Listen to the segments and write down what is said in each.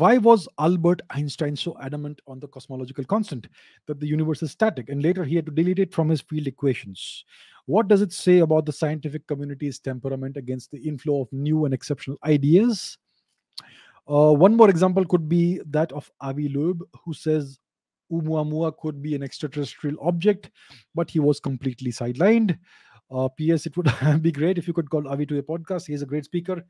why was Albert Einstein so adamant on the cosmological constant that the universe is static? And later he had to delete it from his field equations. What does it say about the scientific community's temperament against the inflow of new and exceptional ideas? Uh, one more example could be that of Avi Loeb, who says Oumuamua could be an extraterrestrial object, but he was completely sidelined. Uh, P.S. It would be great if you could call Avi to a podcast. He is a great speaker,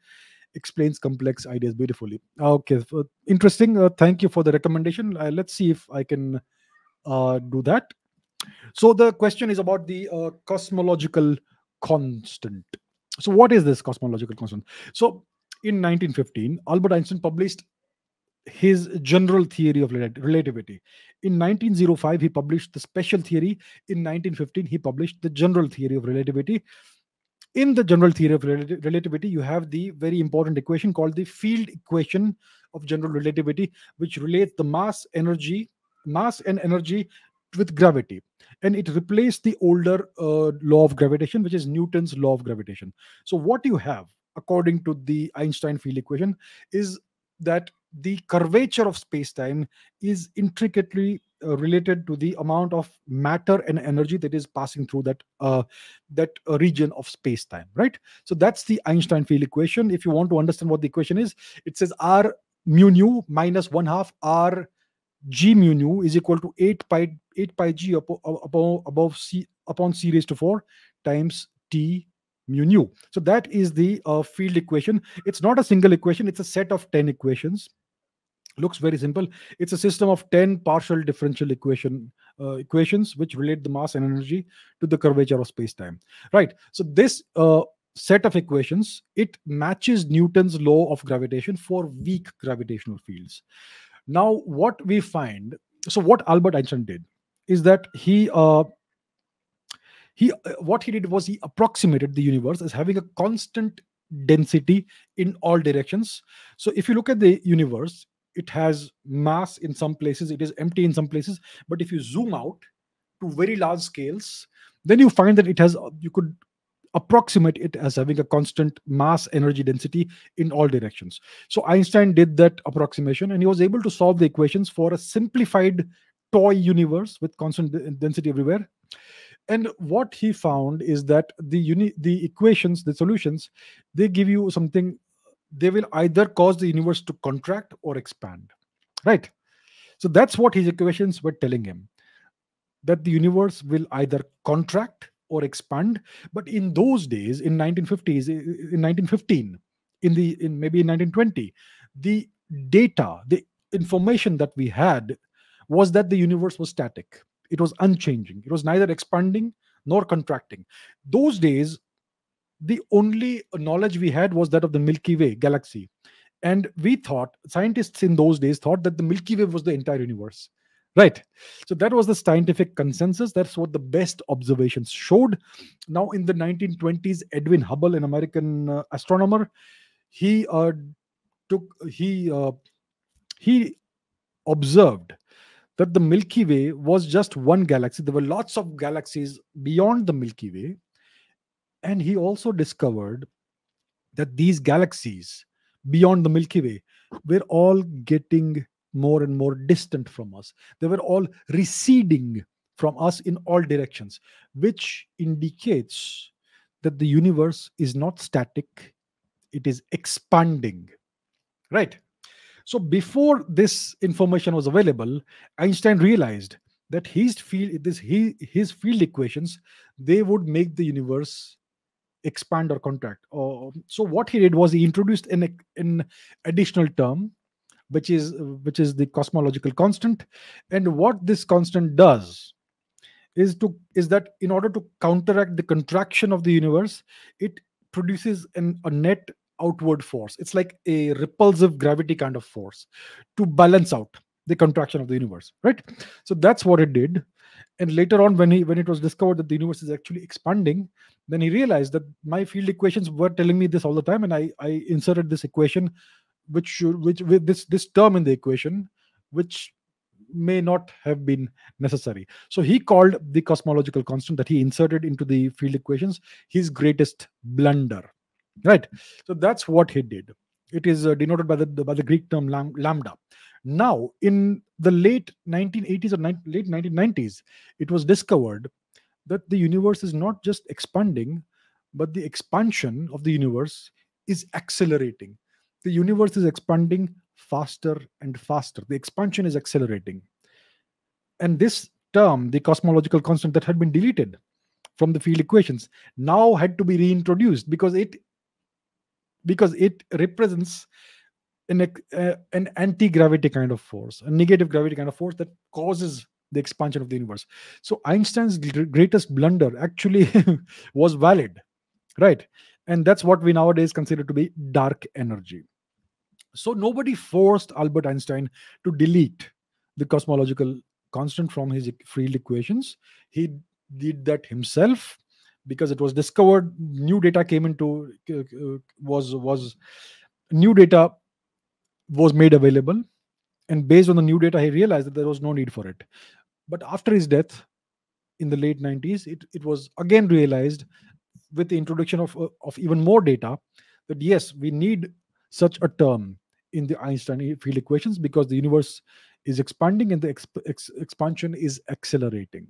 explains complex ideas beautifully. Okay, uh, interesting. Uh, thank you for the recommendation. Uh, let's see if I can uh, do that. So the question is about the uh, cosmological constant. So what is this cosmological constant? So in 1915, Albert Einstein published his general theory of relativity. In 1905, he published the special theory. In 1915, he published the general theory of relativity. In the general theory of rel relativity, you have the very important equation called the field equation of general relativity, which relates the mass, energy, mass and energy with gravity. And it replaced the older uh, law of gravitation which is newton's law of gravitation. So what you have according to the einstein field equation is that the curvature of space-time is intricately uh, related to the amount of matter and energy that is passing through that uh, that uh, region of space-time right? So that's the einstein field equation. If you want to understand what the equation is it says r mu nu minus 1 half r g mu nu is equal to 8 pi 8 pi g above, above, above c upon c raised to 4 times t mu nu. So that is the uh, field equation. It's not a single equation. It's a set of 10 equations looks very simple. It's a system of 10 partial differential equation uh, equations which relate the mass and energy to the curvature of space time right. So this uh, set of equations it matches newton's law of gravitation for weak gravitational fields. Now, what we find, so what Albert Einstein did is that he uh, he uh, what he did was he approximated the universe as having a constant density in all directions. So if you look at the universe, it has mass in some places, it is empty in some places. But if you zoom out to very large scales, then you find that it has uh, you could approximate it as having a constant mass energy density in all directions. So Einstein did that approximation and he was able to solve the equations for a simplified toy universe with constant density everywhere. And what he found is that the uni- the equations, the solutions, they give you something. They will either cause the universe to contract or expand, right? So that's what his equations were telling him that the universe will either contract or expand. But in those days in 1950s in 1915 in the in maybe in 1920 the data the information that we had was that the universe was static. It was unchanging. It was neither expanding nor contracting. Those days the only knowledge we had was that of the milky way galaxy and we thought scientists in those days thought that the milky way was the entire universe Right. So that was the scientific consensus. That's what the best observations showed. Now, in the 1920s, Edwin Hubble, an American uh, astronomer, he uh, took he uh, he observed that the Milky Way was just one galaxy. There were lots of galaxies beyond the Milky Way, and he also discovered that these galaxies beyond the Milky Way were all getting more and more distant from us. They were all receding from us in all directions, which indicates that the universe is not static, it is expanding. Right? So, before this information was available, Einstein realized that his field, this, he, his field equations, they would make the universe expand or contract. Uh, so, what he did was he introduced an, an additional term which is which is the cosmological constant. And what this constant does is to is that in order to counteract the contraction of the universe it produces an, a net outward force. It's like a repulsive gravity kind of force to balance out the contraction of the universe right? So that's what it did and later on when he when it was discovered that the universe is actually expanding then he realized that my field equations were telling me this all the time and i i inserted this equation which should which with this this term in the equation which may not have been necessary. So he called the cosmological constant that he inserted into the field equations his greatest blunder right? So that's what he did. It is uh, denoted by the by the Greek term lam- lambda. Now, in the late 1980s or ni- late 1990s, it was discovered that the universe is not just expanding, but the expansion of the universe is accelerating. The universe is expanding faster and faster. The expansion is accelerating. And this term, the cosmological constant that had been deleted from the field equations, now had to be reintroduced because it because it represents an, uh, an anti-gravity kind of force, a negative gravity kind of force that causes the expansion of the universe. So Einstein's greatest blunder actually was valid, right? And that's what we nowadays consider to be dark energy. So nobody forced Albert Einstein to delete the cosmological constant from his field equations. He did that himself because it was discovered new data came into uh, was was new data was made available. And based on the new data he realized that there was no need for it. But after his death in the late 90s it, it was again realized with the introduction of, uh, of even more data that yes we need such a term in the einstein field equations because the universe is expanding and the exp- ex- expansion is accelerating.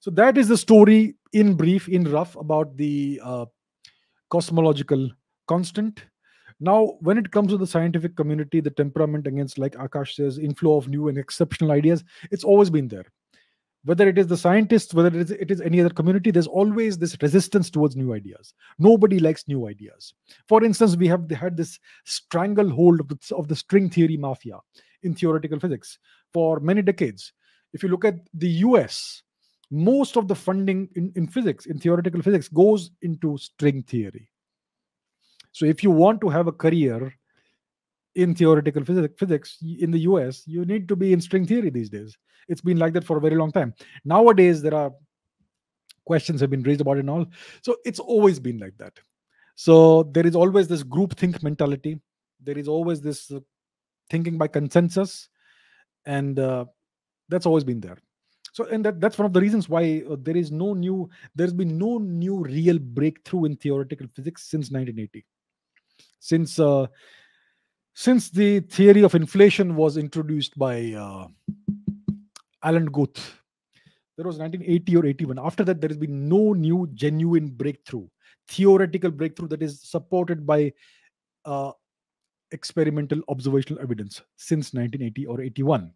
So that is the story in brief in rough about the uh, cosmological constant now, when it comes to the scientific community, the temperament against, like Akash says, inflow of new and exceptional ideas, it's always been there. Whether it is the scientists, whether it is, it is any other community, there's always this resistance towards new ideas. Nobody likes new ideas. For instance, we have had this stranglehold of the, of the string theory mafia in theoretical physics for many decades. If you look at the US, most of the funding in, in physics, in theoretical physics, goes into string theory so if you want to have a career in theoretical physics in the US, you need to be in string theory these days. It's been like that for a very long time. Nowadays, there are questions have been raised about it and all. So it's always been like that. So there is always this group think mentality. There is always this uh, thinking by consensus, and uh, that's always been there. So, and that, that's one of the reasons why uh, there is no new, there's been no new real breakthrough in theoretical physics since 1980 since uh, since the theory of inflation was introduced by uh, Alan Guth. There was 1980 or 81. After that, there has been no new genuine breakthrough, theoretical breakthrough that is supported by uh, experimental observational evidence since 1980 or 81.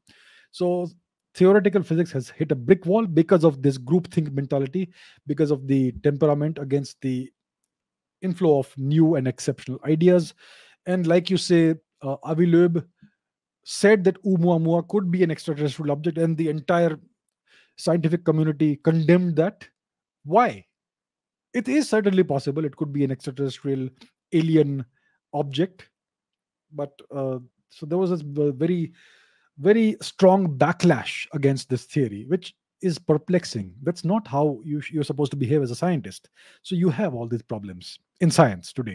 So theoretical physics has hit a brick wall because of this groupthink mentality, because of the temperament against the inflow of new and exceptional ideas. And like you say, uh, Avi Loeb said that Oumuamua could be an extraterrestrial object, and the entire scientific community condemned that. Why? It is certainly possible. It could be an extraterrestrial alien object, but uh, so there was a very, very strong backlash against this theory, which is perplexing. That's not how you, you're supposed to behave as a scientist. So you have all these problems in science today.